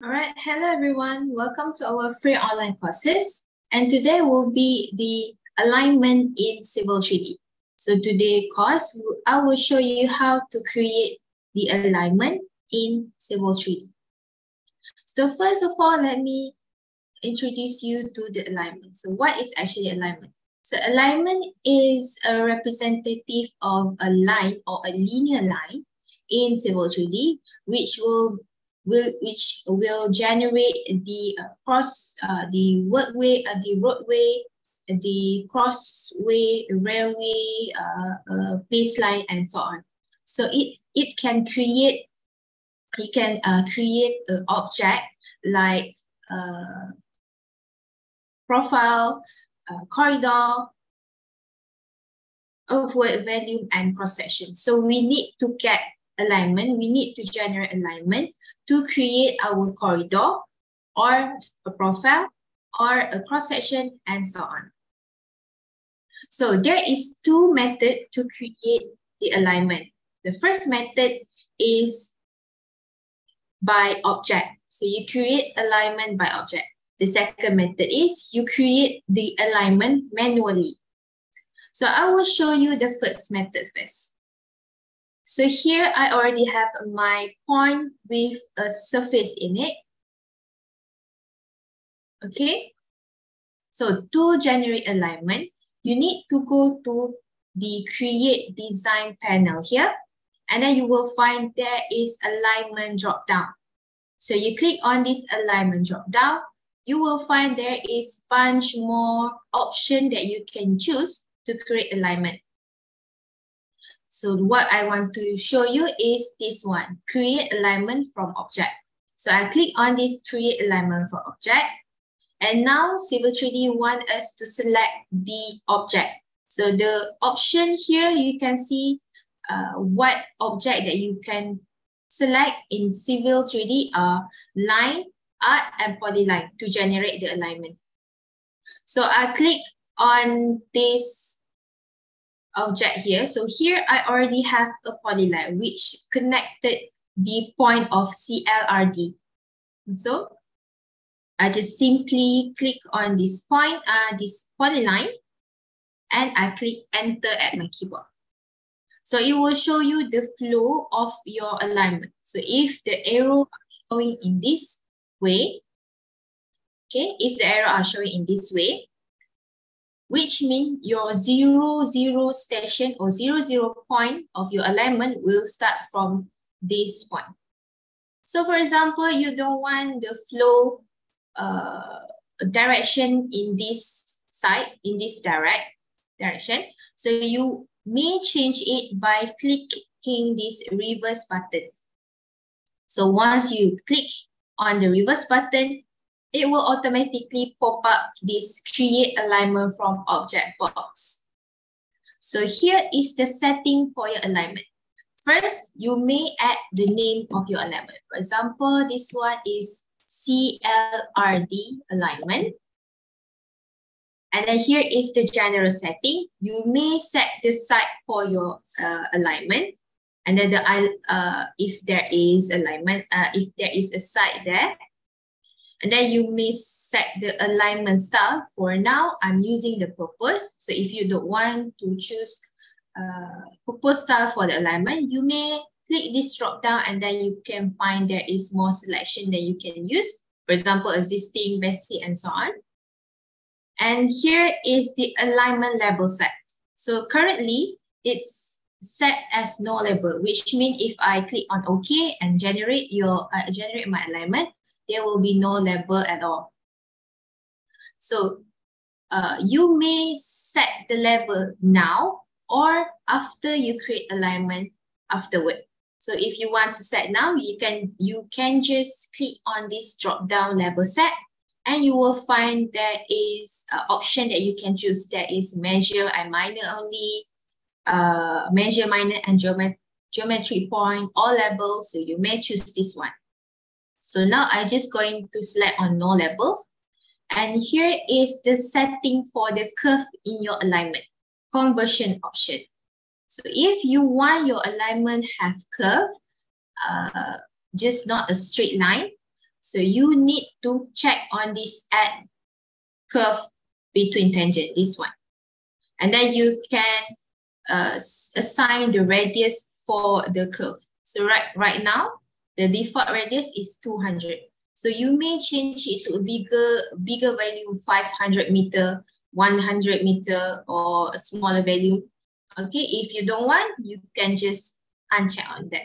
All right, hello everyone. Welcome to our free online courses. And today will be the alignment in Civil 3D. So today course, I will show you how to create the alignment in Civil 3D. So first of all, let me introduce you to the alignment. So what is actually alignment? So alignment is a representative of a line or a linear line in Civil 3D, which will will which will generate the uh, cross uh, the roadway, uh, the roadway the crossway railway uh, uh, baseline and so on. So it it can create it can uh, create an object like uh, profile corridor upward volume and cross section. So we need to get alignment, we need to generate alignment to create our corridor or a profile or a cross section and so on. So there is two methods to create the alignment. The first method is by object. So you create alignment by object. The second method is you create the alignment manually. So I will show you the first method first. So here I already have my point with a surface in it. Okay. So to generate alignment, you need to go to the create design panel here. And then you will find there is alignment drop down. So you click on this alignment drop down, you will find there is bunch more option that you can choose to create alignment. So what I want to show you is this one, create alignment from object. So I click on this create alignment for object. And now Civil 3D want us to select the object. So the option here, you can see uh, what object that you can select in Civil 3D are line, arc, and polyline to generate the alignment. So I click on this object here. So here I already have a polyline which connected the point of CLRD. So I just simply click on this point, uh, this polyline, and I click enter at my keyboard. So it will show you the flow of your alignment. So if the arrow are showing in this way, okay, if the arrow are showing in this way, which means your zero, zero station or zero, zero point of your alignment will start from this point. So for example, you don't want the flow uh, direction in this side, in this direct direction. So you may change it by clicking this reverse button. So once you click on the reverse button, it will automatically pop up this create alignment from object box. So here is the setting for your alignment. First, you may add the name of your alignment. For example, this one is CLRD alignment. And then here is the general setting. You may set the site for your uh, alignment. And then the uh, if there is alignment, uh, if there is a site there, and then you may set the alignment style. For now, I'm using the purpose. So if you don't want to choose uh, purpose style for the alignment, you may click this drop down and then you can find there is more selection that you can use. For example, existing, basic, and so on. And here is the alignment label set. So currently, it's set as no label, which means if I click on OK and generate your uh, generate my alignment, there will be no level at all. So uh, you may set the level now or after you create alignment afterward. So if you want to set now, you can you can just click on this drop down label set and you will find there is an option that you can choose. There is major and minor only, uh, major minor and geomet geometry point, all levels. So you may choose this one. So now I just going to select on no labels. And here is the setting for the curve in your alignment, conversion option. So if you want your alignment have curve, uh, just not a straight line, So you need to check on this add curve between tangent, this one. And then you can uh, assign the radius for the curve. So right, right now, the default radius is 200. So you may change it to a bigger, bigger value, 500 meter, 100 meter, or a smaller value. Okay, if you don't want, you can just uncheck on that.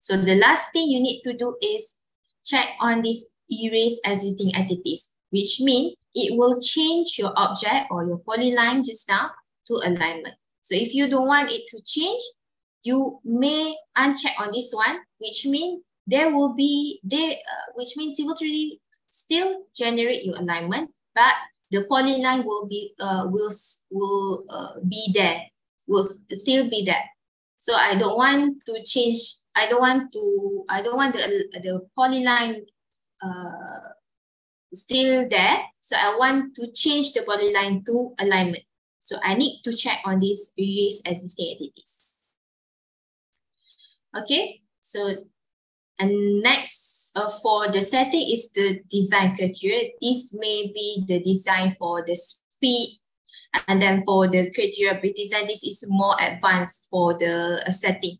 So the last thing you need to do is check on this erase existing entities, which means it will change your object or your polyline just now to alignment. So if you don't want it to change, you may uncheck on this one, which means there will be, there, uh, which means Civil 3D still generate your alignment, but the polyline will be, uh, will, will uh, be there, will still be there. So I don't want to change, I don't want to, I don't want the, the polyline uh, still there. So I want to change the polyline to alignment. So I need to check on this erase existing entities. Okay, so and next uh, for the setting is the design criteria. This may be the design for the speed and then for the criteria design, this is more advanced for the uh, setting.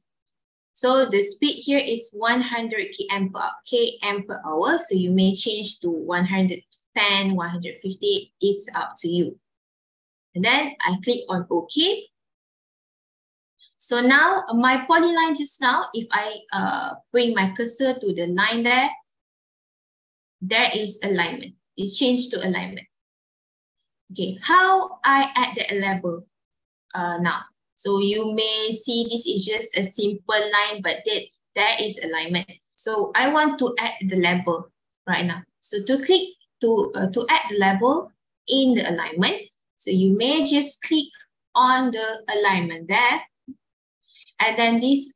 So the speed here is 100 km per, km per hour. So you may change to 110, 150. It's up to you. And then I click on OK. So now my polyline just now, if I uh, bring my cursor to the line there, there is alignment. It's changed to alignment. Okay, how I add the label uh, now? So you may see this is just a simple line, but that there is alignment. So I want to add the label right now. So to click to, uh, to add the label in the alignment, so you may just click on the alignment there. And then this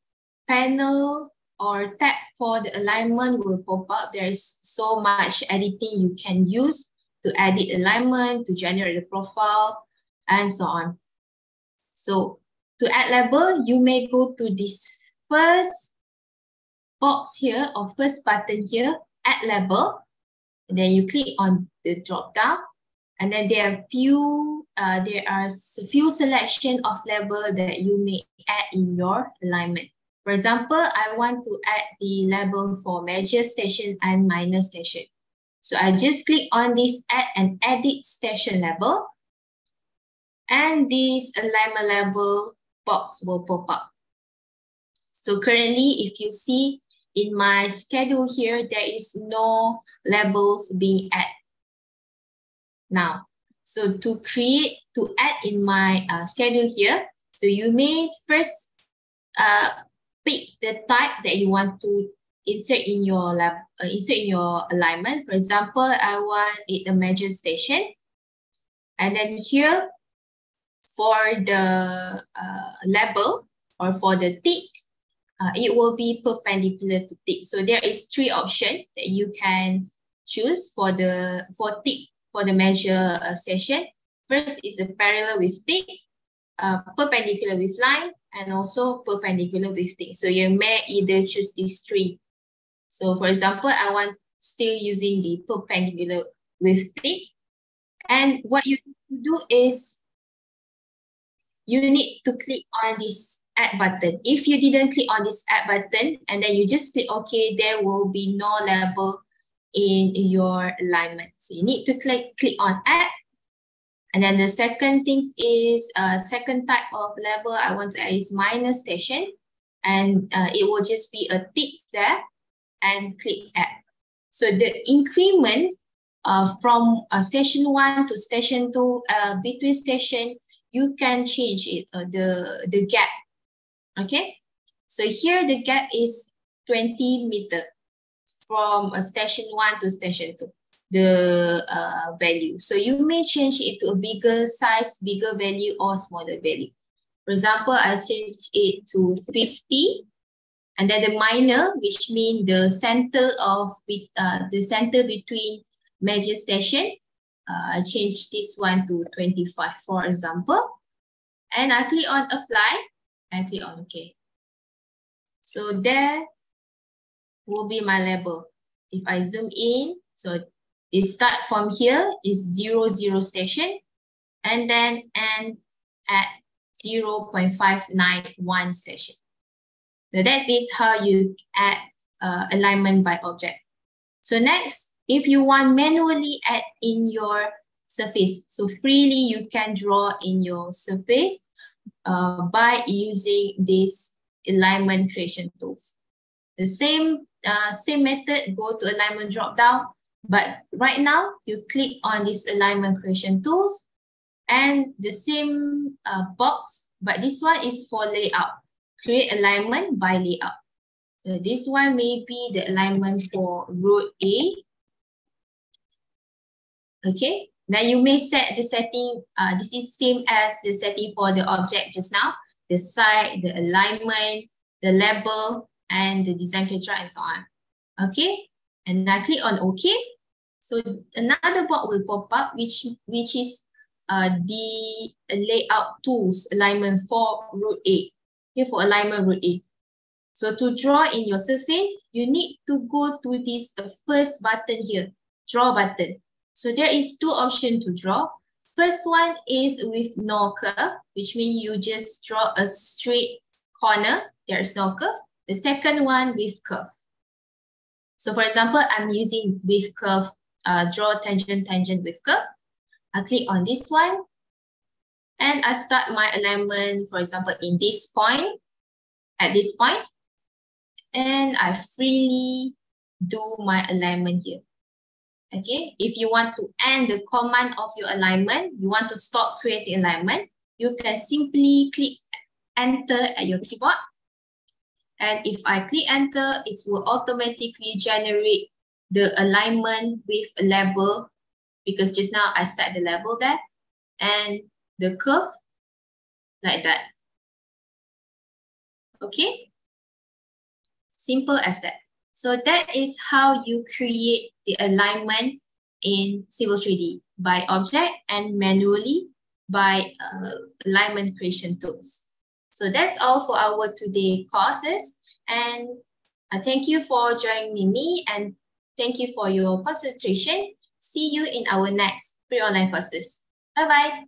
panel or tab for the alignment will pop up. There is so much editing you can use to edit alignment, to generate the profile, and so on. So to add label, you may go to this first box here or first button here, add label. And then you click on the drop down. And then there are few, uh, there are a few selection of label that you may add in your alignment. For example, I want to add the label for major station and minor station. So I just click on this add and edit station label. And this alignment label box will pop up. So currently, if you see in my schedule here, there is no labels being added now. So to create, to add in my uh, schedule here, so you may first uh, pick the type that you want to insert in your lab, uh, insert in your alignment. For example, I want it a major station. And then here, for the uh, label or for the tick, uh, it will be perpendicular to tick. So there is three options that you can choose for the for tick for the major uh, station. First is the parallel with tick, uh, perpendicular with line, and also perpendicular with thing. So you may either choose these three. So for example, I want still using the perpendicular with thing. And what you do is you need to click on this add button. If you didn't click on this add button and then you just click OK, there will be no label in your alignment. So you need to click, click on add. And then the second thing is uh, second type of level I want to add is minor station. And uh, it will just be a tick there and click add. So the increment uh, from uh, station one to station two, uh, between station you can change it, uh, the, the gap, okay? So here the gap is 20 meter from uh, station one to station two, the uh, value. So you may change it to a bigger size, bigger value or smaller value. For example, I change it to 50 and then the minor, which means the center of uh, the center between major station uh, I change this one to 25, for example. And I click on apply and click on OK. So there will be my label. if I zoom in, so start from here is zero, zero station, and then end at 0 0.591 station. So that is how you add uh, alignment by object. So next, if you want manually add in your surface, so freely you can draw in your surface uh, by using this alignment creation tools. The same, uh, same method, go to alignment drop down, but right now you click on this alignment creation tools and the same uh, box, but this one is for layout. Create alignment by layout. So this one may be the alignment for road A. Okay, now you may set the setting, uh, this is same as the setting for the object just now, the side, the alignment, the label, and the design criteria and so on. Okay, and I click on OK. So another box will pop up, which, which is uh, the layout tools alignment for route A. Okay, for alignment route A. So to draw in your surface, you need to go to this uh, first button here, draw button. So there is two options to draw. First one is with no curve, which means you just draw a straight corner. There is no curve. The second one with curve. So for example, I'm using with curve, uh, draw tangent, tangent with curve. I click on this one and I start my alignment, for example, in this point, at this point, and I freely do my alignment here. Okay, if you want to end the command of your alignment, you want to stop creating alignment, you can simply click enter at your keyboard. And if I click enter, it will automatically generate the alignment with a label because just now I set the level there and the curve like that. Okay, simple as that. So that is how you create the alignment in Civil 3D by object and manually by uh, alignment creation tools. So that's all for our today courses. And uh, thank you for joining me and thank you for your concentration. See you in our next pre-online courses. Bye-bye.